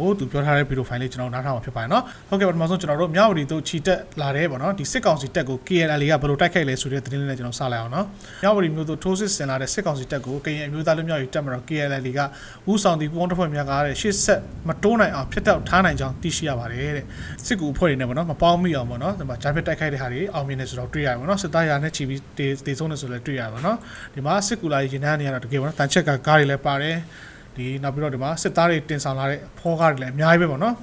ကိုသူပြောထားတဲ့ဗီဒီယိုဖိုင်လေးကျွန်တော်နားထောင်မှာဖြစ်ပါတယ်เนาะဟုတ်ကဲ့ပထမဆုံးကျွန်တော်တို့မြောက်ဝတီတို့ခြီတက်လာတယ်ပေါ့နော်ဒီစစ်ကောင်စီတက်ကို KNL ကဘယ်လိုတိုက်ခိုက်လဲဆိုတဲ့သတင်းလေးနဲ့ကျွန်တော်စလိုက်အောင်เนาะမြောက်ဝတီမျိုးတို့ထိုးစစ်ဆင်လာတဲ့စစ်ကောင်စီတက်ကိုကရင်အမျိုးသားလူမျိုးရေးတက်မှာတော့ KNL ကဦးဆောင်တီပူပေါင်းတစ်ဖွဲ့များကားတဲ့ရှေ့ဆက်မတိုးနိုင်အောင်ဖျက်တောက်ထားနိုင်ကြောင်းသိရှိရပါတယ်တဲ့စစ်ကူအဖွဲ့တွေနဲ့ပေါ့နော်မပေါင်းမိအောင်ပေါ့နော်ဒီမှာဂျာဖက်တိုက်ခိုက်တဲ့ဟာတွေအောင်မြင်နေဆိုတော့တွေ့ရတယ်ပေါ့နော်စစ်သားရာနဲ့ချီပြီးတေဆုံးနေဆိုလည်းတွေ့ရပါတော့เนาะဒီမှာစစ်ကူလာရေးရင်နှန်းနေရတော့တကယ်ပေါ့နော်တန်ချက်ကကားတွေလည်းပါတယ် ဒီနောက်ပြီးတော့ဒီမှာစစ်သားတွေတင်ဆောင်လာတဲ့ဖောကားတွေလည်းအများကြီးပဲပေါ့နော်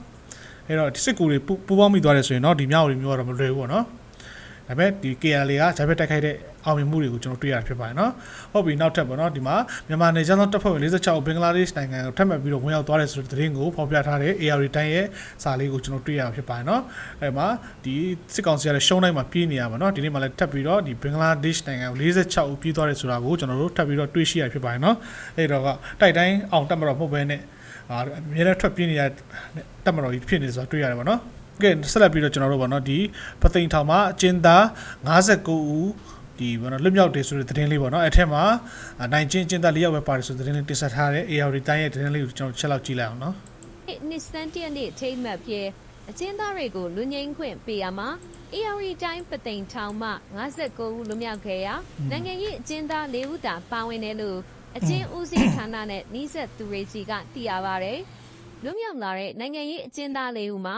အဲ့တော့စစ်ကူတွေပူပေါင်းမိသွားတယ်ဆိုရင်တော့ဒီမြောက်ရီမျိုးကတော့မလွယ်ဘူးပေါ့နော် ဒါပေမဲ့ဒီ KL ကဂျာဘက်တိုက်ခိုက်တဲ့အောင်မြင်မှုတွေကိုကျွန်တော်တွေ့ရဖြစ်ပါတယ်နော်ဟုတ်ပြီနောက်ထပ်ပေါ့နော်ဒီမှာမြန်မာနေကျန်းသောတပ်ဖွဲ့ဝင်46ဘင်္ဂလားဒေ့ရှ်နိုင်ငံကိုထပ်မံပြီးတော့ဝင်ရောက်သွားတယ်ဆိုတဲ့သတင်းကိုဖော်ပြထားတဲ့ AR တိုင်းရဲ့စာလေးကိုကျွန်တော်တွေ့ရဖြစ်ပါတယ်နော်အဲ့မှာဒီစစ်ကောင်စီကလည်းရှုံးတိုင်းမှာပြေးနေရပါနော်ဒီနေ့မှလည်းထပ်ပြီးတော့ဒီဘင်္ဂလားဒေ့ရှ်နိုင်ငံကို46ဦးပြေးသွားတယ်ဆိုတာကိုကျွန်တော်တို့ထပ်ပြီးတော့တွေ့ရှိရဖြစ်ပါတယ်နော်အဲ့တော့ကတိုက်တိုင်းအောင်တက်မတော့မဟုတ်ဘဲနဲ့အာအများနဲ့ထွက်ပြေးနေရတက်မတော်ကြီးဖြစ်နေဆိုတာတွေ့ရတယ်ပေါ့နော် ကဲဆက်လက်ပြီးတော့ကျွန်တော်တို့ပေါ့နော်ဒီပသိမ်ထောင်မှာအကျဉ်းသား59ဦးဒီဘောနော်လွတ်မြောက်တယ်ဆိုတဲ့သတင်းလေးပေါ့နော်အဲ့ထက်မှာနိုင်ချင်းကျင်းသား၄ယောက်ပဲပါတယ်ဆိုတဲ့သတင်းလေးတင်ဆက်ထားတဲ့ AR တိုင်းရဲ့သတင်းလေးကိုကျွန်တော်ချက်လောက်ကြည့်လိုက်အောင်နော်နှစ်စန်းတရက်နေ့ထိမ့်မှတ်ပြဲအကျဉ်းသားတွေကိုလူငင်းခွင့်ပေးရမှာ AR တိုင်းပသိမ်ထောင်မှ59ဦးလွတ်မြောက်ခဲ့ရာနိုင်ငံရေးအကျဉ်းသား၄ဦးသာပါဝင်တယ်လို့အကျဉ်းဦးစီးဌာနနဲ့နှိစက်သူတွေစီကသိရပါတယ်။လွတ်မြောက်လာတဲ့နိုင်ငံရေးအကျဉ်းသား၄ဦးမှာ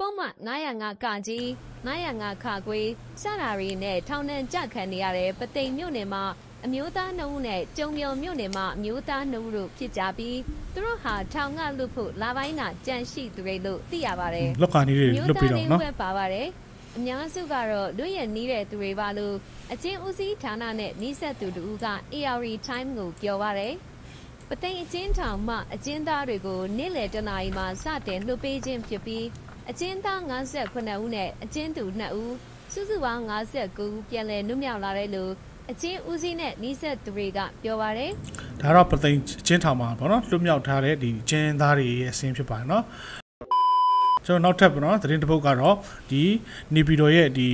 ပုံမှန်905ကကြီး905ခခွေစတာတွေနဲ့ထောင်နှံကြခံနေရတဲ့ပသိမ်မြို့နယ်မှာအမျိုးသားနှုတ်နဲ့ကျုံမြုံမြို့နယ်မှာအမျိုးသားနှုတ်တို့ဖြစ်ကြပြီးသူတို့ဟာထောင်ကလွတ်ဖို့လာပိုင်းတာကြန့်ရှိသူတွေလို့သိရပါတယ်လောက်ကနေတွေလွတ်ပြီးတော့နော်ဝက်ပါပါတယ်အများစုကတော့လွတ်ရနီးတဲ့သူတွေပါလို့အချင်းဦးစီးဌာနနဲ့နှိဆက်သူတူက AR Time ကိုပြောပါတယ်ပသိမ်အချင်းထောင်မှအချင်းသားတွေကိုနေ့လယ်တနာရီမှာစတင်လွှတ်ပေးခြင်းဖြစ်ပြီး အကျဉ်းသား58ဦးနဲ့အကျဉ်းသူ2ဦးစုစုပေါင်း59ဦးပြန်လည်နှုတ်မြောက်လာတယ်လို့အကျဉ်းဦးစီးနဲ့နှိဆက်သူတွေကပြောပါတယ်ဒါတော့ပသိမ်ချင်းထောင်မှာပေါ့နော်လွတ်မြောက်ထားတဲ့ဒီကျင်းသားတွေရဲ့အစင်းဖြစ်ပါတယ်နော်ကျွန်တော်နောက်ထပ်ပေါ့နော်သတင်းတစ်ပုဒ်ကတော့ဒီနေပြည်တော်ရဲ့ဒီ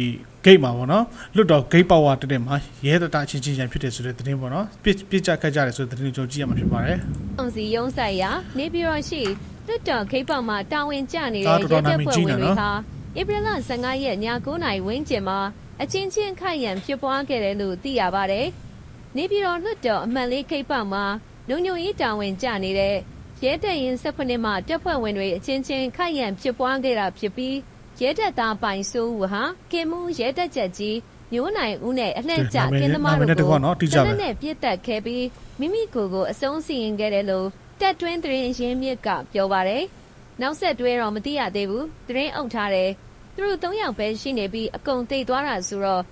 gate မှာပေါ့နော်လွတ်တော် gate power တက်တဲ့မှာရဲတတာချင်းချင်းရန်ဖြစ်တယ်ဆိုတဲ့သတင်းပေါ့နော်ပြစ်ပြစ်ကြခတ်ကြတယ်ဆိုတဲ့သတင်းကိုကျွန်တော်ကြည့်ရမှာဖြစ်ပါတယ်။အောင်စီရုံးဆိုင်ရာနေပြည်တော်ရှိ လွတ်တော်ခိတ်ပေါက်မှာတာဝန်ကျနေတဲ့ရဲတပ်ဖွဲ့ဝင်တွေဟာဧပြီလ15ရက်ည9:00နာရီဝန်းကျင်မှာအချင်းချင်းခိုက်ရန်ဖြစ်ပွားခဲ့တယ်လို့သိရပါတယ်။နေပြည်တော်လွတ်တော်အမှန်လေးခိတ်ပေါက်မှာလုံညုံရေးတာဝန်ကျနေတဲ့ရဲတပ်ရင်18မှတပ်ဖွဲ့ဝင်တွေအချင်းချင်းခိုက်ရန်ဖြစ်ပွားခဲ့တာဖြစ်ပြီးရဲတပ်သားပိုင်စိုးဦးဟာကင်မူရဲတပ်ချက်ကြီးမျိုးနိုင်ဦးနဲ့အလှည့်ကျကင်းသမားတို့ကိုလက်နဲ့ပြစ်တက်ခဲ့ပြီးမိမိကိုယ်ကိုအဆုံးစီရင်ခဲ့တယ်လို့ တက်တွင်းသတင်းရင်းမြစ်ကပြောပါတယ်။နောက်ဆက်တွဲတော့မသိရသေးဘူး။သတင်းအုပ်ထားတယ်။သူတို့၃ယောက်ပဲရှိနေပြီးအကုန်သိသွားတာဆိုတော့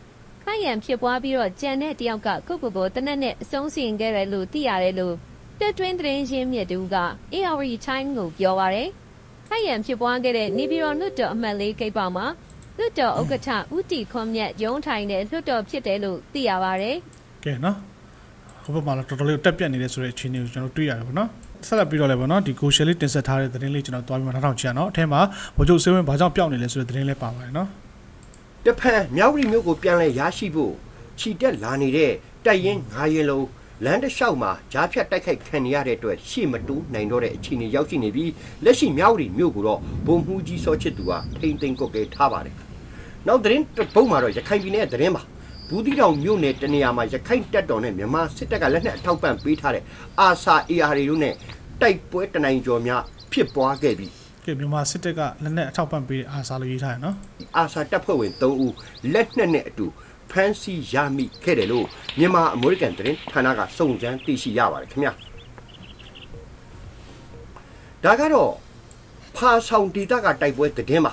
ခိုင်ရန်ဖြစ်ပွားပြီးတော့ကြံတဲ့တယောက်ကကုတ်ကုတ်ကိုတနက်နဲ့အဆုံးစီရင်ခဲ့တယ်လို့သိရတယ်လို့တက်တွင်းသတင်းရင်းမြစ်တူက AR Time ကိုပြောပါတယ်။ခိုင်ရန်ဖြစ်ပွားခဲ့တဲ့နေပြည်တော်လွတ်တော်အမှတ်လေးကိတ်ပေါမှာလွတ်တော်ဥက္ကဋ္ဌဦးတီခွန်မြတ်ရုံးထိုင်တဲ့လွတ်တော်ဖြစ်တယ်လို့သိရပါတယ်။ကဲနော်ဟိုဘက်မှာတော့တော်တော်လေးတက်ပြတ်နေတယ်ဆိုတဲ့အခြေအနေကိုကျွန်တော်တွေ့ရတယ်ပေါ့နော် ဆက်လက်ပြီးတော့လည်းပေါ့နော်ဒီကိုရှယ်လေးတင်ဆက်ထားတဲ့သတင်းလေးကျွန်တော်တွားပြီးမှနောက်ထောင်ချင်အောင်အထက်မှာဘိုလ်ချုပ်စေဝင်းဘာကြောင့်ပျောက်နေလဲဆိုတဲ့သတင်းလေးပါပါတယ်နော်တဖန်မြောက်ရီမျိုးကိုပြန်လဲရရှိဖို့ခြိတက်လာနေတဲ့တိုက်ရင်ငါးရင်လုံးလမ်းတစ်လျှောက်မှာဂျားဖြတ်တိုက်ခိုက်ခံရတဲ့အတွက်ရှေ့မတူးနိုင်တော့တဲ့အခြေအနေရောက်ရှိနေပြီးလက်ရှိမြောက်ရီမျိုးကိုတော့ဘုံမှုကြီးစောချစ်သူကထိမ့်သိမ့်ကုတ်ကဲထားပါတယ်။နောက်သတင်းတစ်ပုဒ်မှာတော့ရခိုင်ပြည်နယ်သတင်းပါ ဘူးတီတောင်မြို့နယ်တနေရာမှာရခိုင်တပ်တော်နဲ့မြန်မာစစ်တပ်ကလက်နက်အထောက်ပံ့ပေးထားတဲ့အာဆာ AR တို့နဲ့တိုက်ပွဲတနိုင်ကျော်များဖြစ်ပွားခဲ့ပြီးကဲမြန်မာစစ်တပ်ကလက်နက်အထောက်ပံ့ပေးတဲ့အားစားလို့ရေးထားရနော်အာဆာတပ်ဖွဲ့ဝင်3ဦးလက်နက်နဲ့အတူဖမ်းဆီးရမိခဲ့တယ်လို့မြန်မာအမေရိကန်သတင်းဌာနကစုံစမ်းသိရှိရပါတယ်ခင်ဗျာဒါကတော့ဖာဆောင်ဒေတာကတိုက်ပွဲသတင်းပါ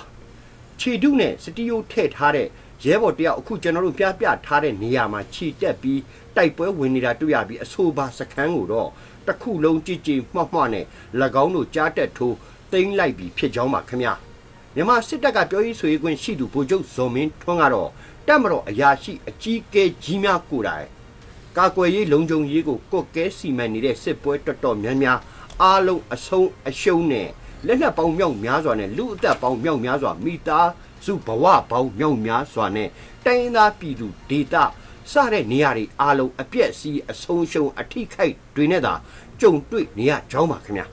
ခြေတုနဲ့စတီယိုထည့်ထားတဲ့ ရဲဘော်တယောက်အခုကျွန်တော်တို့ပြပြထားတဲ့နေရာမှာခြေတက်ပြီးတိုက်ပွဲဝင်နေတာတွေ့ရပြီးအဆိုပါစခန်းကိုတော့တစ်ခုလုံးကြည်ကြည်မှော့မှော့နဲ့၎င်းတို့ကြားတက်ထိုးသိမ်းလိုက်ပြီးဖြစ်ကြောင်းပါခင်ဗျာမြန်မာစစ်တပ်ကပြောရေးဆိုရေးခွင့်ရှိသူဗိုလ်ချုပ်ဇော်မင်းထွန်းကတော့တပ်မတော်အရာရှိအကြီးအကဲကြီးများကိုယ်တိုင်ကာကွယ်ရေးလုံခြုံရေးကိုကုတ်ကဲစီမံနေတဲ့စစ်ပွဲတော်တော်များများအားလုံးအဆုံးအရှုံးနဲ့လက်နက်ပေါင်းမြောက်များစွာနဲ့လူအသက်ပေါင်းမြောက်များစွာမိသား စုဘဝပေါင်းမြောက်များစွာနဲ့တိုင်းရင်းသားပြည်သူဒေသစတဲ့နေရာတွေအားလုံးအပြက်စီးအဆုံးရှုံးအထိခိုက်တွေနဲ့သာကြုံတွေ့နေရကြောင်းပါခင်ဗျာ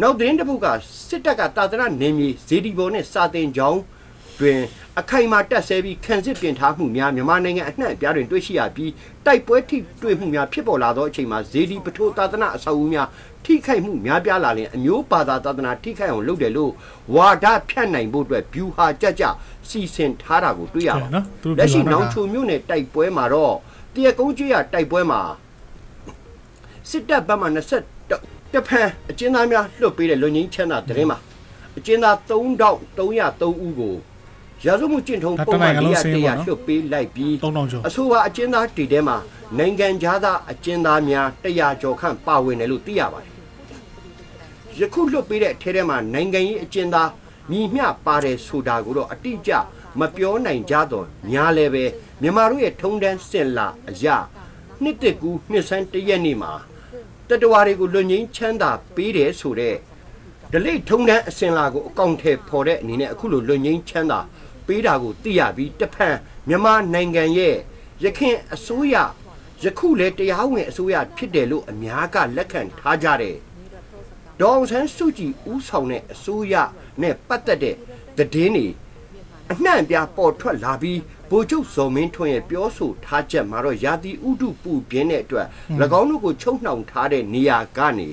နောက်သတင်းတစ်ပုဒ်ကစစ်တပ်ကတာသနာနေမြေဇေဒီဘောနဲ့စာတင်ကြောင်း တွင်အခိုင်အမာတက်ဆဲပြီးခံစစ်ပြင်ထားမှုများမြန်မာနိုင်ငံအနှံ့အပြားတွင်တွေ့ရှိရပြီးတိုက်ပွဲထိတွေ့မှုများဖြစ်ပေါ်လာသောအချိန်မှာဇေဒီပထိုးသာသနာအဆောက်အဦများထိခိုက်မှုများပြားလာရင်အမျိုးဘာသာသာသနာထိခိုက်အောင်လုပ်တယ်လို့ဝါဒဖြန့်နိုင်ဖို့အတွက်ဗျူဟာကြကြစီစဉ်ထားတာကိုတွေ့ရပါတယ်နော်သူတို့လက်ရှိပြောတာနောင်ချိုမြို့နယ်တိုက်ပွဲမှာတော့တရကုန်းကျွရတိုက်ပွဲမှာစစ်တပ်ဘက်မှ20တဖန်အကျဉ်းသားများလွတ်ပေးတဲ့လွန်ငင်းချမ်းသာသတင်းမှာအကျဉ်းသား3303ဦးကို ရာဇဝမှုကျင့်ထုံးပုံမှန်တရားတရားလွတ်ပေးလိုက်ပြီး3000ကျော်အဆိုပါအကျဉ်းသားတီထဲမှာနိုင်ငံသားအကျဉ်းသားများ100ကျော်ခန့်ပါဝင်တယ်လို့သိရပါတယ်ယခုလွတ်ပေးတဲ့အထဲထဲမှာနိုင်ငံရေးအကျဉ်းသားညီမျှပါတယ်ဆိုတာကိုတော့အတိအကျမပြောနိုင်ကြတော့ညာလည်းပဲမြန်မာတို့ရဲ့ထုံးတန်းစင်လာအရာနှစ်တက်ကူနှစ်ဆန်းတစ်ရက်နေ့မှာတတဝါတွေကိုလွန်ငင်းချမ်းသာပေးတယ်ဆိုတဲ့ဒလိထုံတန်းအစင်လာကိုအကောင့်ထဲပေါ်တဲ့အနေနဲ့အခုလိုလွန်ငင်းချမ်းသာ ပေးတာကိုသိရပြီးတစ်ဖက်မြန်မာနိုင်ငံရဲ့ရခင်အစိုးရယခုလည်းတရားဝင်အစိုးရဖြစ်တယ်လို့အများကလက်ခံထားကြတယ်ဒေါအောင်ဆန်းစုကြည်ဦးဆောင်တဲ့အစိုးရနဲ့ပတ်သက်တဲ့သတင်းတွေအနှံ့အပြားပေါ်ထွက်လာပြီးဗိုလ်ချုပ်ဇော်မင်းထွန်းရဲ့ပြောဆိုထားချက်မှာတော့ယာတီဥတုပူပြင်းတဲ့အတွက်၎င်းတို့ကိုချုပ်နှောင်ထားတဲ့နေရာကနေ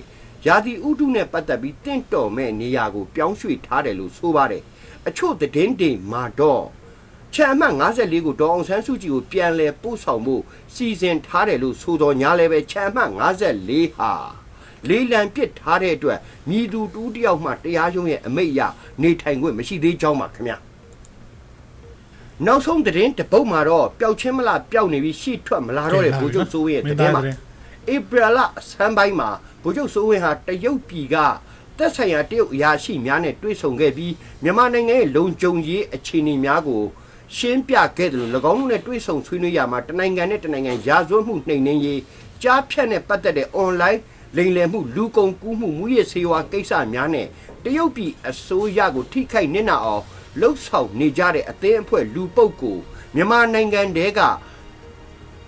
ယာတီဥတုနဲ့ပတ်သက်ပြီးတင့်တော်မဲ့နေရာကိုပြောင်းရွှေ့ထားတယ်လို့ဆိုပါတယ် အချို့သတင်းတွေမှာတော့ချမ်းအမှတ်54ကိုဒေါအောင်ဆန်းစုကြည်ကိုပြန်လဲပို့ဆောင်မှုစီစဉ်ထားတယ်လို့ဆိုတော်ညာလည်းပဲချမ်းအမှတ်54ဟာလေးလံပစ်ထားတဲ့အတွက်မြည်သူတူးတယောက်မှတရားရုံးရဲ့အမိတ်အရနေထိုင်ခွင့်မရှိသေးကြောင်းပါခင်ဗျာနောက်ဆုံးသတင်းတစ်ပုဒ်မှာတော့ပျောက်ချင်းမလားပျောက်နေပြီးရှေ့ထွက်မလာတော့တဲ့ဘိုလ်ချုပ်စိုးဝင်းရဲ့သတင်းမှာဧပြီလဆန်းပိုင်းမှာဗိုလ်ချုပ်စိုးဝင်းဟာတရုတ်ပြည်က သက်ဆိုင်ရာတရုတ်အရာရှိများနဲ့တွေ့ဆုံခဲ့ပြီးမြန်မာနိုင်ငံရဲ့လုံခြုံရေးအခြေအနေများကိုရှင်းပြခဲ့တယ်လို့၎င်းတို့နဲ့တွေ့ဆုံဆွေးနွေးရမှာတနိုင်ငံနဲ့တနိုင်ငံရာဇဝတ်မှုနှိမ်နင်းရေးကြားဖြတ်နဲ့ပတ်သက်တဲ့ online လိမ်လည်မှုလူကုန်ကူးမှုမူရစ်ဆေးဝါးကိစ္စများနဲ့တရုတ်ပြည်အစိုးရကိုထိခိုက်နစ်နာအောင်လှုပ်ဆောင်နေကြတဲ့အသင်းအဖွဲ့လူပုတ်ကိုမြန်မာနိုင်ငံတဲက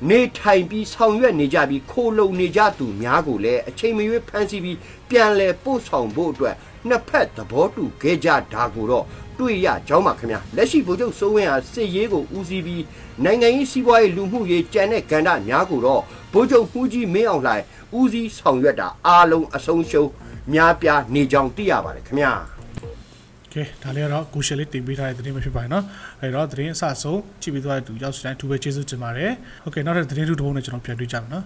နေထိုင်ပြီးဆောင်ရွက်နေကြပြီးခိုးလုံနေကြသူများကိုလည်းအချိန်မရွေးဖမ်းဆီးပြီးပြန်လည်ပို့ဆောင်ဖို့အတွက်နှစ်ဖက်သဘောတူခဲ့ကြတာကိုတော့တွေ့ရကြောင်းပါခင်ဗျာလက်ရှိဗိုလ်ချုပ်စိုးဝင်းဟာစစ်ရေးကိုဦးစီးပြီးနိုင်ငံရေးစီးပွားရေးလူမှုရေးကြံတဲ့ကဏ္ဍများကိုတော့ဗိုလ်ချုပ်မှုကြီးမင်းအောင်လှိုင်ဦးစီးဆောင်ရွက်တာအားလုံးအဆုံးရှုံးများပြားနေကြောင်းသိရပါတယ်ခင်ဗျာ ကဲဒါလေးကတော့ကိုရှယ်လေးတင်ပေးထားတဲ့သတင်းပဲဖြစ်ပါတယ်နော်အဲတော့သတင်းအစဆုံးကြည့်ပြီးသွားတဲ့သူရောက်စတိုင်းသူပဲကျေးဇူးတင်ပါတယ်ဟုတ်ကဲ့နောက်ထပ်သတင်းတူတစ်ပုဒ်နဲ့ကျွန်တော်ပြန်တွေ့ကြမယ်နော်